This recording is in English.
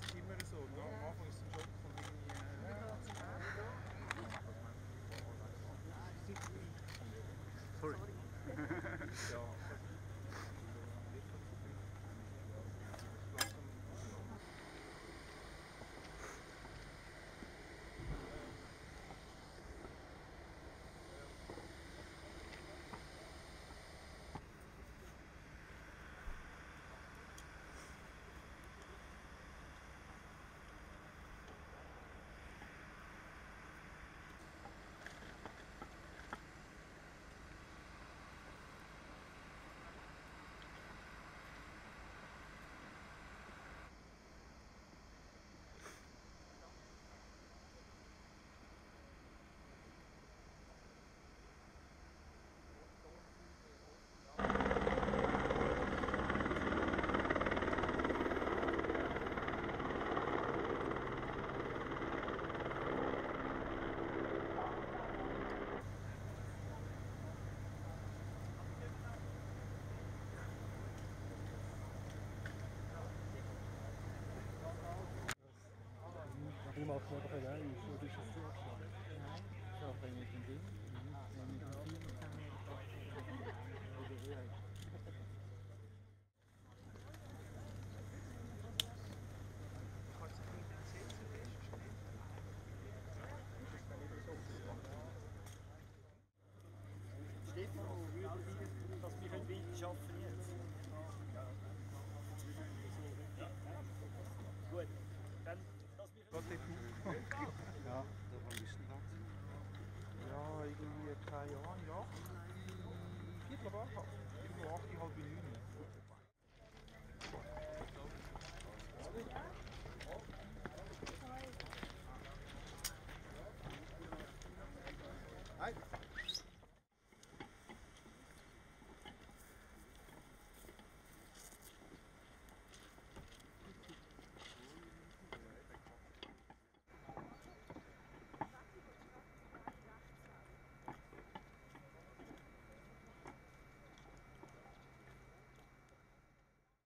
That's Laufwerk allein für dieses Laufwerk. Hej.